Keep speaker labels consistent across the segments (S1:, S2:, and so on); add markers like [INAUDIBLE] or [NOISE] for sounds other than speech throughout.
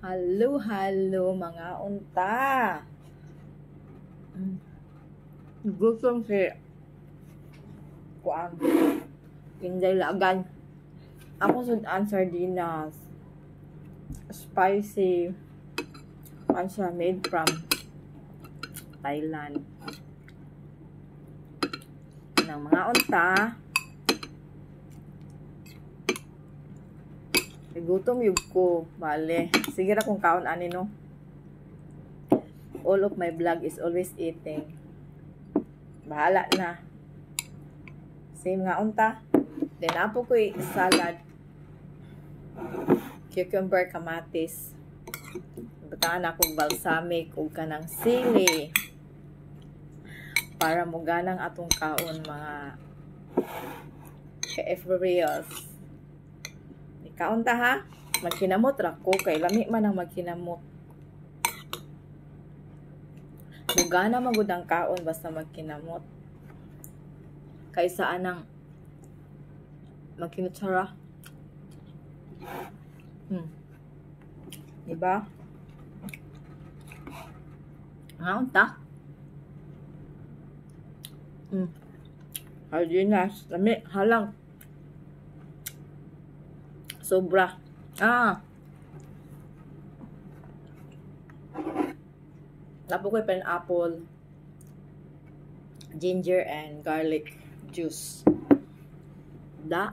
S1: Hello, hello mga unta. Gutom si Kuan. Inday lagan. Ako sudan sardinas. Spicy. Kuan siya made from Thailand. Ng mga unta. Gutom yug ko. Bale. Sige ra kung kaon ani no. All of my vlog is always eating. Bahala na. Same nga unta. Then apo ko salad. Cucumber kamatis. Butaan ako balsamic ug kanang sili. Para mo ganang atong kaon mga ka-Ephraeus. Kaunta ha. Magkinamot ra ko kay lami man ang magkinamot. Mugana magud ang kaon basta magkinamot. Kaysa anang magkinutsara. Hmm. Diba? Kaunta. Hmm. Hardinas. Lami. Halang. Sobra. Ah. Tapo ko pineapple, ginger, and garlic juice. Da.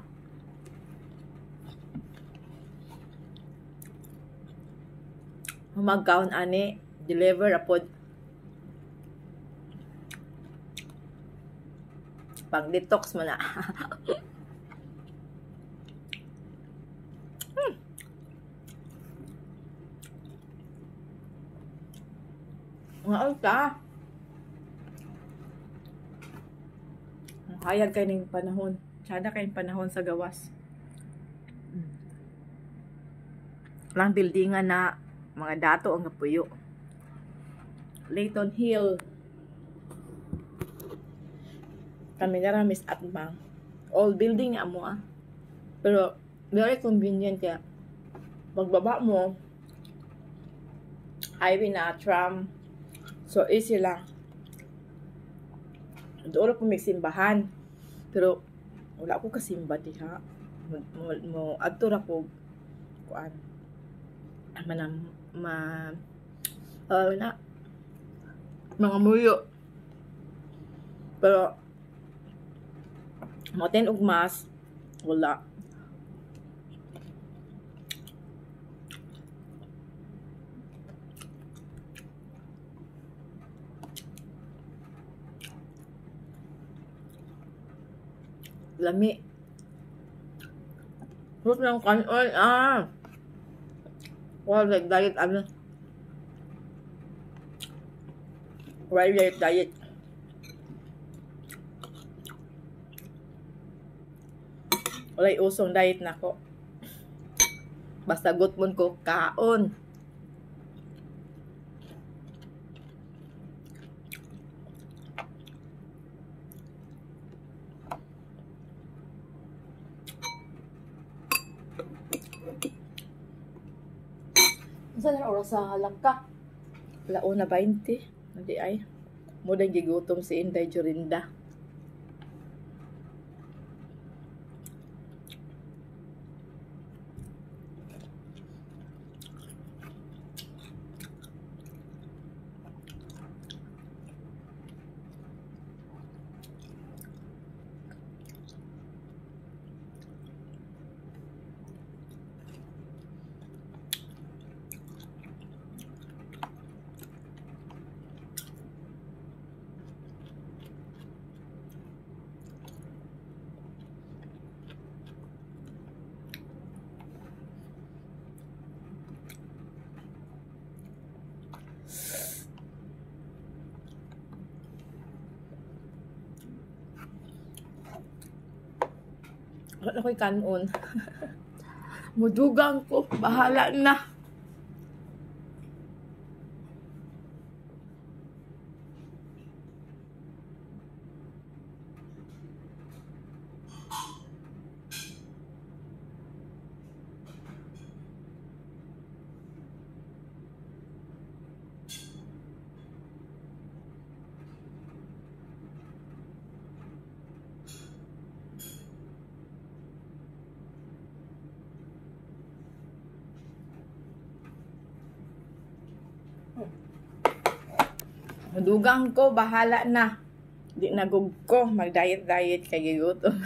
S1: Magkaon ani, deliver apod. Pang detox mo na. [LAUGHS] Ngaon ka. Hayag kay ning panahon. Sada kay panahon sa gawas. Lang buildingan na mga dato ang napuyo. Layton Hill. Kami na ramis at bang. Old building na mo ah. Pero very convenient kaya pagbaba mo highway na tram So, easy lang. Doon ako may simbahan. Pero, wala ako kasimba diha. Mo, mo, mo adto ra ko kuan. Manam ma uh, na mga muyo. Pero moten og mas wala. Lami. Fruit ng kanon, ah. Wow, like diet, ano. Right, diet, diet. Walay usong diet na ko. Basta gutmon ko kaon. Saan na oras sa langka? Launa 20. Hindi ay. Mudang gigutom si Inday Jorinda. Wala ko'y kanon. [LAUGHS] Mudugang ko. Bahala na. Dugang ko, bahala na. Di nagug ko, mag-diet-diet kay gutom. [LAUGHS]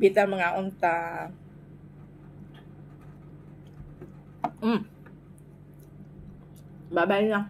S1: Bita mga unta. Mm. Bye-bye na.